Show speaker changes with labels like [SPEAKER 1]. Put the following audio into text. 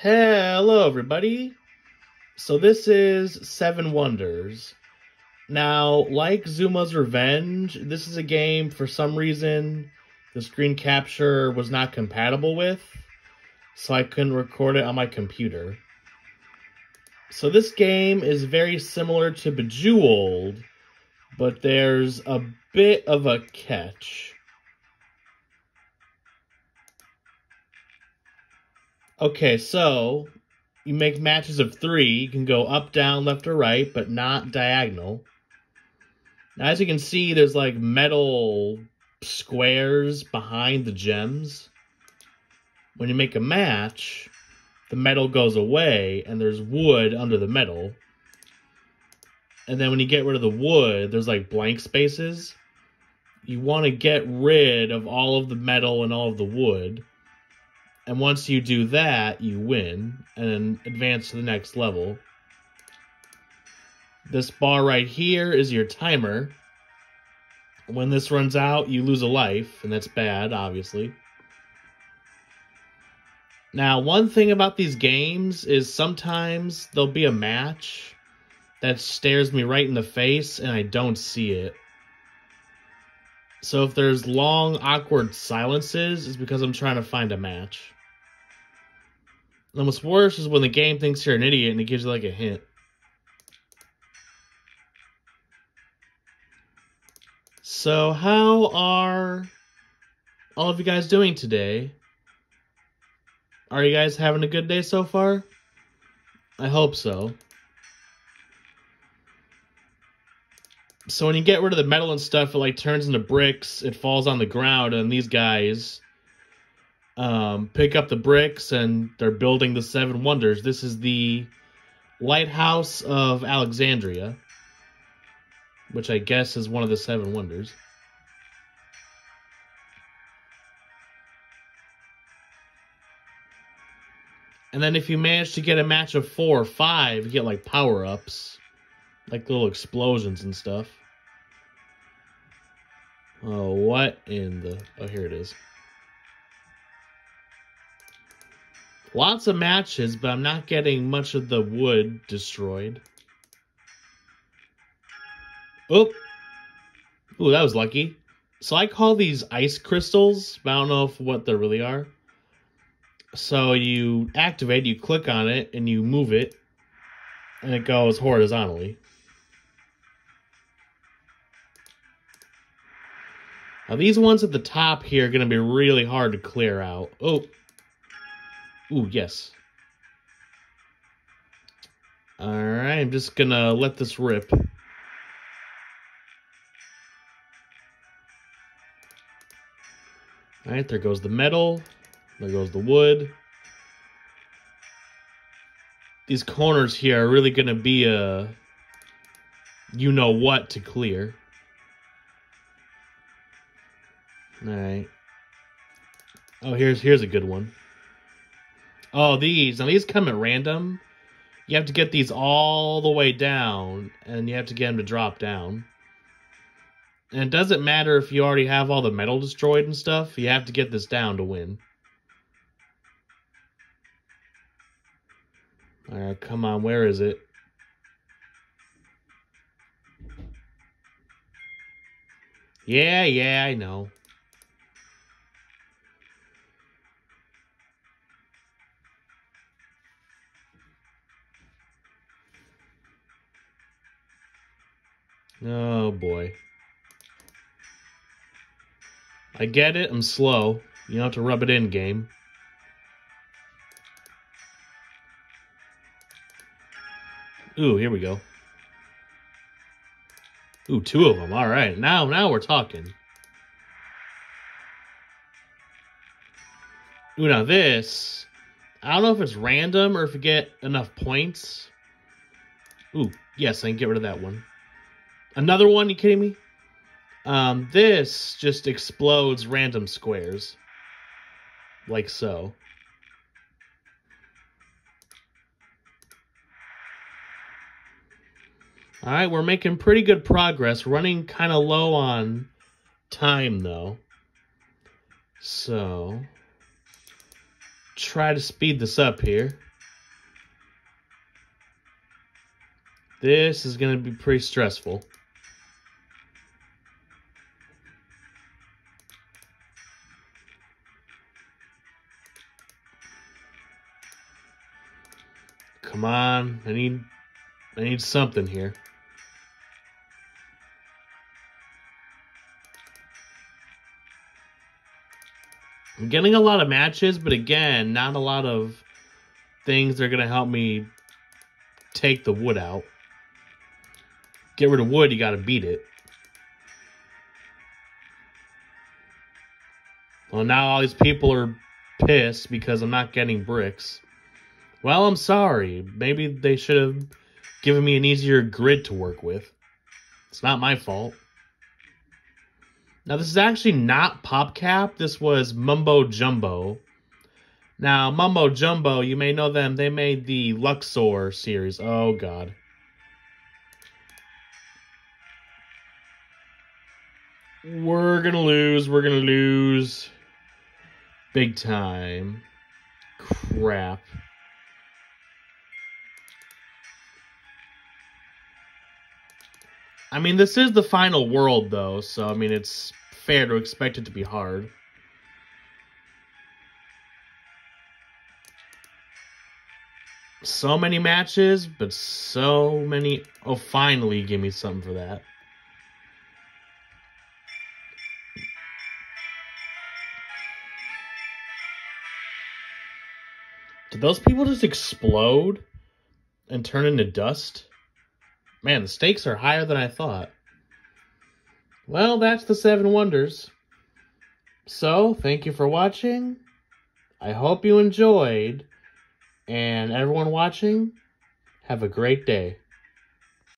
[SPEAKER 1] Hello, everybody. So this is Seven Wonders. Now, like Zuma's Revenge, this is a game for some reason the screen capture was not compatible with, so I couldn't record it on my computer. So this game is very similar to Bejeweled, but there's a bit of a catch. Okay, so you make matches of three. You can go up, down, left, or right, but not diagonal. Now, as you can see, there's like metal squares behind the gems. When you make a match, the metal goes away and there's wood under the metal. And then when you get rid of the wood, there's like blank spaces. You want to get rid of all of the metal and all of the wood. And once you do that, you win and advance to the next level. This bar right here is your timer. When this runs out, you lose a life, and that's bad, obviously. Now, one thing about these games is sometimes there'll be a match that stares me right in the face and I don't see it. So if there's long, awkward silences, it's because I'm trying to find a match. And what's worse is when the game thinks you're an idiot and it gives you like a hint. So how are all of you guys doing today? Are you guys having a good day so far? I hope so. So when you get rid of the metal and stuff, it like turns into bricks. It falls on the ground, and these guys um, pick up the bricks, and they're building the Seven Wonders. This is the Lighthouse of Alexandria, which I guess is one of the Seven Wonders. And then if you manage to get a match of four or five, you get like power ups, like little explosions and stuff. Oh, what in the. Oh, here it is. Lots of matches, but I'm not getting much of the wood destroyed. Oh. Ooh, that was lucky. So I call these ice crystals, but I don't know if what they really are. So you activate, you click on it, and you move it, and it goes horizontally. Now these ones at the top here are going to be really hard to clear out. Oh. Ooh, yes. Alright, I'm just to let this rip. Alright, there goes the metal. There goes the wood. These corners here are really to be a you know what to clear. All right. Oh, here's here's a good one. Oh, these. Now these come at random. You have to get these all the way down, and you have to get them to drop down. And it doesn't matter if you already have all the metal destroyed and stuff. You have to get this down to win. Alright, come on. Where is it? Yeah, yeah, I know. Oh boy. I get it, I'm slow. You don't have to rub it in, game. Ooh, here we go. Ooh, two of them. All right. Now, now we're talking. Ooh, now this, I don't know if it's random or if you get enough points. Ooh, yes, I can get rid of that one. Another one, you kidding me? Um, this just explodes random squares. Like so. Alright, we're making pretty good progress. Running kind of low on time, though. So, try to speed this up here. This is going to be pretty stressful. Come on, I need I need something here. I'm getting a lot of matches, but again, not a lot of things that are going to help me take the wood out. Get rid of wood, you got to beat it. Well, now all these people are pissed because I'm not getting bricks. Well, I'm sorry. Maybe they should have given me an easier grid to work with. It's not my fault. Now, this is actually not PopCap. This was Mumbo Jumbo. Now, Mumbo Jumbo, you may know them. They made the Luxor series. Oh, God. We're going to lose. We're going to lose. Big time. Crap. I mean, this is the final world, though, so, I mean, it's fair to expect it to be hard. So many matches, but so many... Oh, finally, give me something for that. Did those people just explode and turn into dust? Man, the stakes are higher than I thought. Well, that's the Seven Wonders. So, thank you for watching. I hope you enjoyed. And everyone watching, have a great day.